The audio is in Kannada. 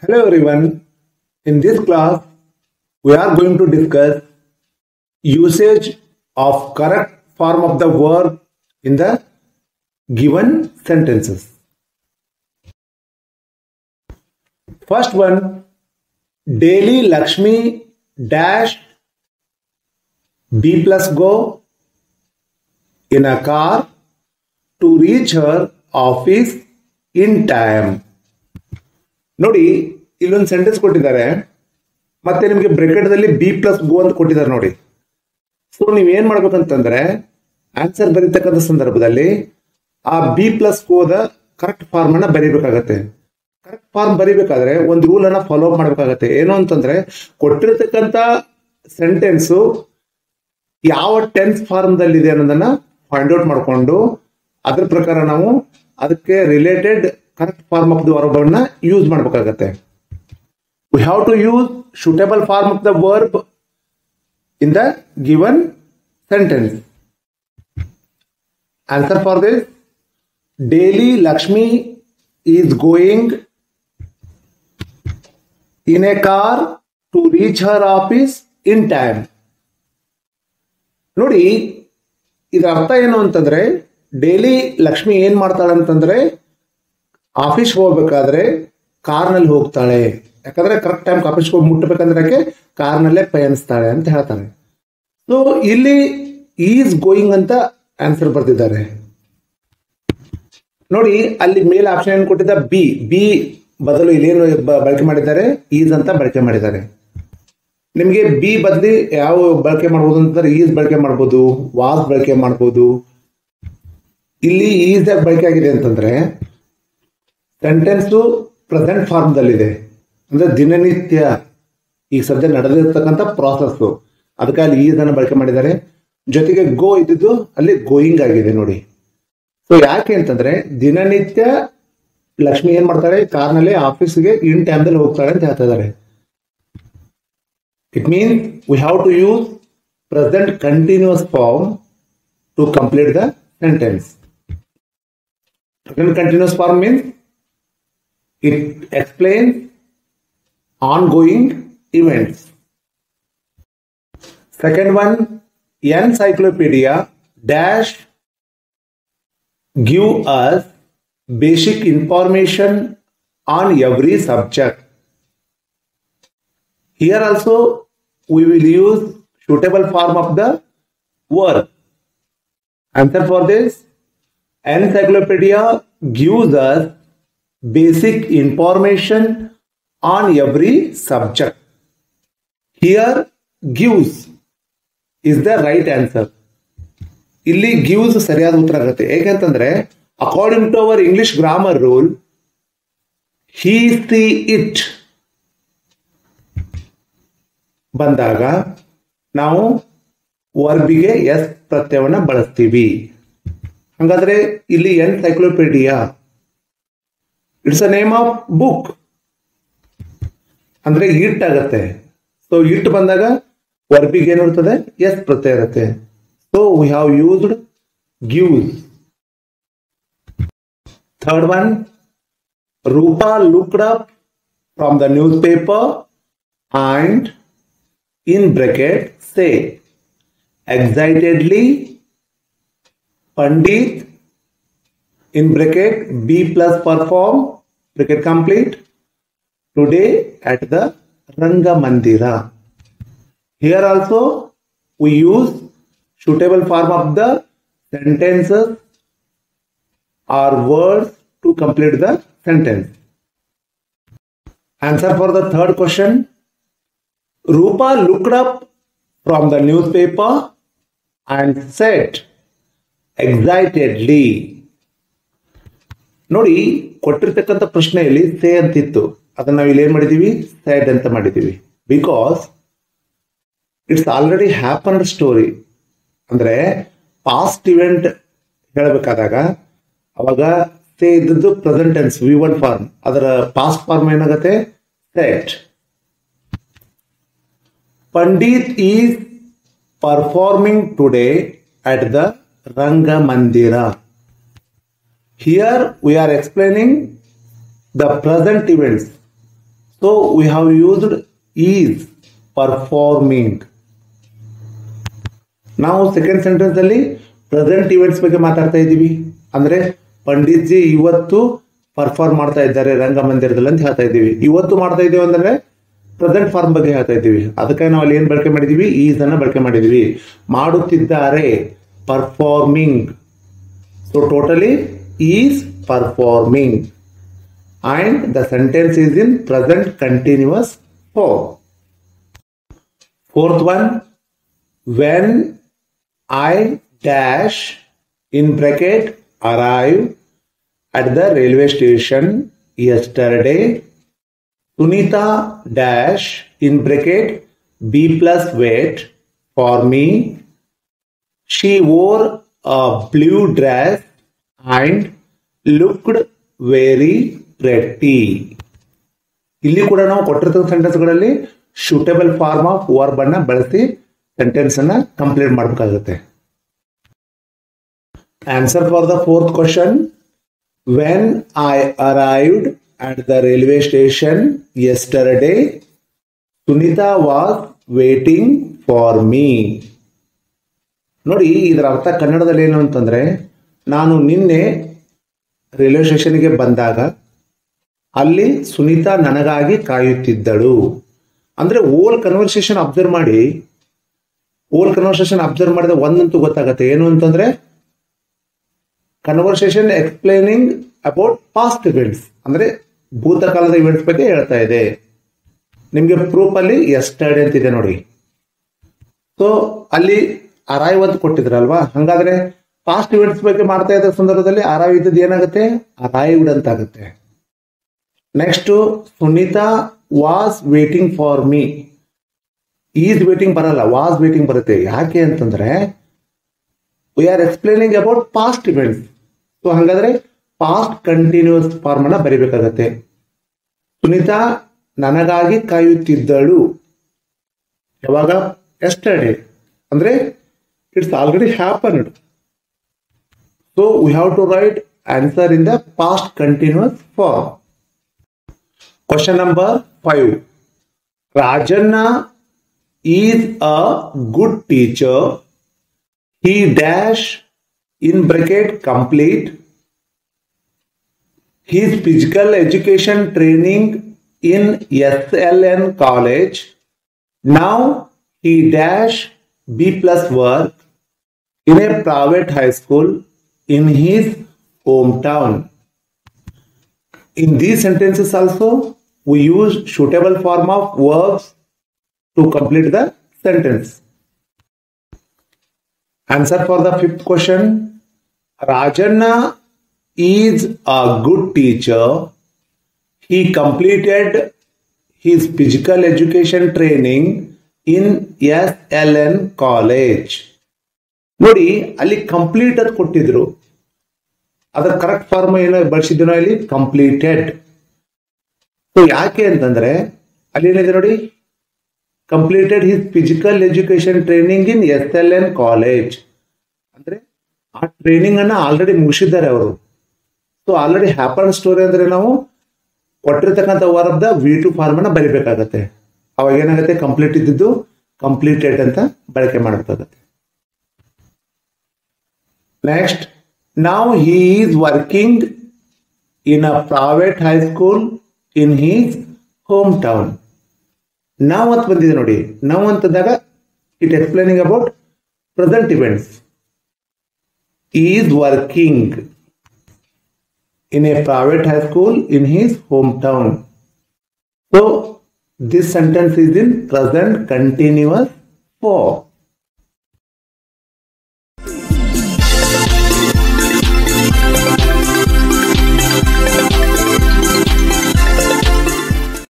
Hello everyone. In this class, we are going to discuss usage of correct form of the verb in the given sentences. First one, daily Lakshmi dash B plus go in a car to reach her office in time. ನೋಡಿ, ಇಲ್ಲೊಂದು ಸೆಂಟೆನ್ಸ್ ಕೊಟ್ಟಿದ್ದಾರೆ. ಮತ್ತೆ ನಿಮಗೆ ಬ್ರೆಕೆಟ್ದಲ್ಲಿ ಬಿ ಪ್ಲಸ್ ಗೋ ಅಂತ ಕೊಟ್ಟಿದ್ದಾರೆ ನೋಡಿ. ಸೊ ನೀವು ಏನ್ ಮಾಡ್ಬೇಕಂತಂದ್ರೆ ಆನ್ಸರ್ ಬರೀತಕ್ಕಂಥ ಸಂದರ್ಭದಲ್ಲಿ ಆ ಬಿ ಪ್ಲಸ್ ಗೋದ ಕರೆಕ್ಟ್ ಫಾರ್ಮ್ ಅನ್ನ ಬರೀಬೇಕಾಗತ್ತೆ. ಕರೆಕ್ಟ್ ಫಾರ್ಮ್ ಬರೀಬೇಕಾದ್ರೆ ಒಂದು ರೂಲ್ ಅನ್ನ ಫಾಲೋ ಅಪ್ ಮಾಡ್ಬೇಕಾಗತ್ತೆ. ಏನು ಅಂತಂದ್ರೆ, ಕೊಟ್ಟಿರ್ತಕ್ಕಂಥ ಸೆಂಟೆನ್ಸು ಯಾವ ಟೆನ್ಸ್ ಫಾರ್ಮ್ ದಲ್ಲಿ ಇದೆ ಅನ್ನೋದನ್ನ ಫೈಂಡ್ ಔಟ್ ಮಾಡಿಕೊಂಡು, ಅದ್ರ ಪ್ರಕಾರ ನಾವು ಅದಕ್ಕೆ related correct form of the verb use ಮಾಡ್ಬೇಕಾಗತ್ತೆ. We have to use suitable form of the verb in the given sentence answer for this daily Lakshmi is going in a car to reach her office in time ನೋಡಿ, ಇದರ ಅರ್ಥ ಏನು ಅಂತಂದ್ರೆ ಡೈಲಿ ಲಕ್ಷ್ಮಿ ಏನ್ ಮಾಡ್ತಾಳೆ ಅಂತಂದ್ರೆ ಆಫೀಸ್ ಹೋಗ್ಬೇಕಾದ್ರೆ ಕಾರ್ನಲ್ಲಿ ಹೋಗ್ತಾಳೆ. ಯಾಕಂದ್ರೆ ಕರೆಕ್ಟ್ ಟೈಮ್ ಆಫೀಸ್ಗೆ ಹೋಗಿ ಮುಟ್ಟಬೇಕಂದ್ರೆ ಯಾಕೆ? ಕಾರ್ನಲ್ಲೇ ಪಯಣಿಸ್ತಾಳೆ ಅಂತ ಹೇಳ್ತಾರೆ ಸೊ ಇಲ್ಲಿ ಈಸ್ ಗೋಯಿಂಗ್ ಅಂತ ಆನ್ಸರ್ ಬರ್ತಿದ್ದಾರೆ ನೋಡಿ, ಅಲ್ಲಿ ಮೇಲ್ ಆಪ್ಷನ್ ಏನು ಕೊಟ್ಟಿದ್ದ? ಬಿ ಬಿ ಬದಲು ಇಲ್ಲಿ ಏನು ಬ- ಬಳಕೆ ಮಾಡಿದ್ದಾರೆ? ಈಸ್ ಅಂತ ಬಳಕೆ ಮಾಡಿದ್ದಾರೆ. ನಿಮಗೆ ಬಿ ಬದಲಿ ಯಾವ ಬಳಕೆ ಮಾಡ್ಬೋದು ಅಂತಂದ್ರೆ ಈಸ್ ಬಳಕೆ ಮಾಡ್ಬೋದು ವಾಸ್ ಬಳಕೆ ಮಾಡ್ಬೋದು. ಇಲ್ಲಿ ಈಸ್ ಬಳಕೆ ಆಗಿದೆ ಅಂತಂದ್ರೆ ಸೆಂಟೆನ್ಸು ಪ್ರೆಸೆಂಟ್ ಫಾರ್ಮ್ದಲ್ಲಿದೆ ಅಂದ್ರೆ ದಿನನಿತ್ಯ ಈಗ ಸದ್ಯ ನಡೆದಿರ್ತಕ್ಕಂಥ ಪ್ರಾಸೆಸ್ಸು ಅದಕ್ಕೆ ಅಲ್ಲಿ ಈ ಇದನ್ನು ಬಳಕೆ ಮಾಡಿದ್ದಾರೆ. ಜೊತೆಗೆ ಗೋ ಇದ್ದಿದ್ದು ಅಲ್ಲಿ ಗೋಯಿಂಗ್ ಆಗಿದೆ ನೋಡಿ. ಸೊ ಯಾಕೆ ಅಂತಂದ್ರೆ ದಿನನಿತ್ಯ ಲಕ್ಷ್ಮಿ ಏನ್ ಮಾಡ್ತಾರೆ? ಕಾರ್ನಲ್ಲಿ ಆಫೀಸ್ಗೆ ಇನ್ ಟೈಮ್ದಲ್ಲಿ ಹೋಗ್ತಾಳೆ ಅಂತ ಹೇಳ್ತಾ ಇದ್ದಾರೆ. It mean we have to use present continuous form to complete the sentence present continuous form means it explains ongoing events. Second one encyclopedia dash give us basic information on every subject. Here also we will use suitable form of the verb answer for this. Encyclopedia gives us basic information on every subject. Here, gives is the right answer. ಇಲ್ಲಿ ಗಿವ್ಸ್ ಸರಿಯಾದ ಉತ್ತರ ಆಗುತ್ತೆ ಏಕೆಂತಂದ್ರೆ according to our English grammar rule he she it ಬಂದಾಗ ನಾವು ವರ್ಬಿಗೆ ಎಸ್ ಪ್ರತ್ಯವನ್ನ ಬಳಸ್ತೀವಿ ಹಂಗಾದ್ರೆ ಇಲ್ಲಿ encyclopedia it's a name of book ಅಂದ್ರೆ ಇಟ್ ಆಗತ್ತೆ ಸೊ ಇಟ್ ಬಂದಾಗ ವರ್ಬಿಗೆ ಏನಿರ್ತದೆ ಎಸ್ ಪ್ರತ್ಯಯ ಇರುತ್ತೆ so we have used gives third one Rupa looked up from the newspaper and in bracket say excitedly Pandit in bracket B plus perform bracket complete today at the Ranga Mandira. Here also we use suitable form of the sentences or words to complete the sentence. Answer for the third question. Rupa looked up from the newspaper and said excitedly ನೋಡಿ, ಕೊಟ್ಟಿರ್ತಕ್ಕಂಥ ಪ್ರಶ್ನೆಯಲ್ಲಿ ಸೇ ಅಂತಿತ್ತು. ಅದನ್ನ ನಾವು ಇಲ್ಲಿ ಏನ್ ಮಾಡಿದೀವಿ? ಸ್ಯಾಡ್ ಅಂತ ಮಾಡಿದೀವಿ. Because it's already happened story ಅಂದ್ರೆ ಪಾಸ್ಟ್ ಇವೆಂಟ್ ಹೇಳಬೇಕಾದಾಗ, ಅವಾಗ ಸೇ ಇದ್ದದ್ದು present tense V one form ಅದರ ಪಾಸ್ಟ್ ಫಾರ್ಮ್ ಏನಾಗತ್ತೆ? Set Pandit is performing today at the Ranga Mandira. Here we are explaining the present events. So we have used is performing ನಾವು ಸೆಕೆಂಡ್ ಸೆಂಟೆನ್ಸ್ ಅಲ್ಲಿ ಪ್ರೆಸೆಂಟ್ ಇವೆಂಟ್ಸ್ ಬಗ್ಗೆ ಮಾತಾಡ್ತಾ ಇದ್ದೀವಿ. ಅಂದ್ರೆ ಪಂಡಿತ್ ಜಿ ಇವತ್ತು ಪರ್ಫಾರ್ಮ್ ಮಾಡ್ತಾ ಇದ್ದಾರೆ, ರಂಗಮಂದಿರದಲ್ಲಿ ಅಂತ ಹೇಳ್ತಾ ಇದ್ದೀವಿ. ಇವತ್ತು ಮಾಡ್ತಾ ಇದ್ದೀವಿ ಅಂದ್ರೆ ಪ್ರೆಸೆಂಟ್ ಫಾರ್ಮ್ ಬಗ್ಗೆ ಹೇಳ್ತಾ ಇದ್ದೀವಿ. ಅದಕ್ಕೆ ನಾವು ಅಲ್ಲಿ ಏನು ಬಳಕೆ ಮಾಡಿದ್ದೀವಿ? ಈಸ್ ಅನ್ನ ಬಳಕೆ ಮಾಡಿದ್ದೀವಿ. ಮಾಡುತ್ತಿದ್ದಾರೆ performing so totally is performing and the sentence is in present continuous form. Fourth one, when I dash in bracket arrive at the railway station yesterday, Sunita dash in bracket B plus wait for me. She wore a blue dress and looked very pretty ಇಲ್ಲಿ ಕೂಡ ನಾವು ಕೊಟ್ಟಿರ್ತಕ್ಕಂಥ ಸೆಂಟೆನ್ಸ್ಗಳಲ್ಲಿ ಶೂಟೇಬಲ್ ಫಾರ್ಮ್ ಆಫ್ ವರ್ಬ್ ಅನ್ನ ಬಳಸಿ ಸೆಂಟೆನ್ಸ್ ಅನ್ನ ಕಂಪ್ಲೀಟ್ ಮಾಡಬೇಕಾಗುತ್ತೆ. Answer for the fourth question when I arrived at the railway station yesterday Sunita was waiting for me ನೋಡಿ, ಇದರ ಅರ್ಥ ಕನ್ನಡದಲ್ಲಿ ಏನು ಅಂತಂದ್ರೆ ನಾನು ನಿನ್ನೆ ರೈಲ್ವೆ ಸ್ಟೇಷನ್ಗೆ ಬಂದಾಗ ಅಲ್ಲಿ ಸುನೀತಾ ನನಗಾಗಿ ಕಾಯುತ್ತಿದ್ದಳು. ಅಂದ್ರೆ ಓಲ್ ಕನ್ವರ್ಸೇಷನ್ ಅಬ್ಸರ್ವ್ ಮಾಡಿ ಓಲ್ ಕನ್ವರ್ಸೇಷನ್ ಅಬ್ಸರ್ವ್ ಮಾಡಿದ ಒಂದಂತೂ ಗೊತ್ತಾಗತ್ತೆ. ಏನು ಅಂತಂದ್ರೆ conversation explaining about past events ಅಂದ್ರೆ ಭೂತಕಾಲದ ಇವೆಂಟ್ಸ್ ಬಗ್ಗೆ ಹೇಳ್ತಾ ಇದೆ. ನಿಮ್ಗೆ ಪ್ರೂಫ್ ಅಲ್ಲಿ ಎಸ್ಟರ್ಡೆ ಅಂತಿದೆ ನೋಡಿ. ಸೊ ಅಲ್ಲಿ ಅರೈವ್ ಅಂತ ಕೊಟ್ಟಿದ್ರಲ್ವಾ? ಹಂಗಾದ್ರೆ ಪಾಸ್ಟ್ ಇವೆಂಟ್ಸ್ ಬಗ್ಗೆ ಮಾಡ್ತಾ ಇದ್ದ ಸಂದರ್ಭದಲ್ಲಿ ಅರೈವ್ ಇದ್ದದ್ದು ಏನಾಗುತ್ತೆ? ಅರೈವ್ಡ್ ಅಂತ ಆಗುತ್ತೆ next Sunita was waiting for me is waiting ಬರಲ್ಲ ವಾಸ್ ವೇಟಿಂಗ್ ಬರುತ್ತೆ. ಯಾಕೆ ಅಂತಂದ್ರೆ we are explaining about past events so ಹಾಗಾದ್ರೆ ಪಾಸ್ಟ್ ಕಂಟಿನ್ಯೂಸ್ ಫಾರ್ಮ್ ಅನ್ನ ಬರಿಬೇಕಾಗತ್ತೆ. ಸುನೀತಾ ನನಗಾಗಿ ಕಾಯುತ್ತಿದ್ದಳು. ಯಾವಾಗ? ಎಸ್ಟರ್ಡೇ ಅಂದ್ರೆ it's already happened So we have to write answer in the past continuous form. Question number 5. Rajanna is a good teacher. He dash in bracket complete his physical education training in SLN college. Now he dash B plus work in a private high school in his hometown. In these sentences also, we use suitable form of verbs to complete the sentence. Answer for the fifth question Rajanna is a good teacher. He completed his physical education training in SLN college. ನೋಡಿ ಅಲ್ಲಿ ಕಂಪ್ಲೀಟ್ ಅದು ಕೊಟ್ಟಿದ್ರು ಅದರ ಕರೆಕ್ಟ್ ಫಾರ್ಮ್ ಏನ ಬಳಸಿದ್ರು ಇಲ್ಲಿ ಕಂಪ್ಲೀಟೆಡ್ ಸೊ ಯಾಕೆ ಅಂತಂದ್ರೆ ಅಲ್ಲಿ ಏನಿದೆ ನೋಡಿ? Completed his physical education training in S L N college ಅಂದ್ರೆ ಆ ಟ್ರೈನಿಂಗ್ ಅನ್ನ ಆಲ್ರೆಡಿ ಮುಗಿಸಿದ್ದಾರೆ ಅವರು. ಸೊ ಆಲ್ರೆಡಿ ಹ್ಯಾಪನ್ ಸ್ಟೋರಿ ಅಂದ್ರೆ ನಾವು ಕೊಟ್ಟಿರ್ತಕ್ಕಂಥ ವರ್ಬ್ದ ವಿ ಟು ಫಾರ್ಮ್ ಅನ್ನ ಬರಿಬೇಕಾಗತ್ತೆ. ಅವಾಗ ಏನಾಗುತ್ತೆ? ಕಂಪ್ಲೀಟ್ ಇದ್ದಿದ್ದು ಕಂಪ್ಲೀಟೆಡ್ ಅಂತ ಬಳಕೆ ಮಾಡಬೇಕಾಗತ್ತೆ. Next ನಾವು he is working in a private high school in his home town ನಾವು ಅಂತ ಬಂದಿದೆ ನೋಡಿ ನಾವು ಅಂತಂದಾಗ it explaining about present events is working in a private high school in his home town so this sentence is in present continuous four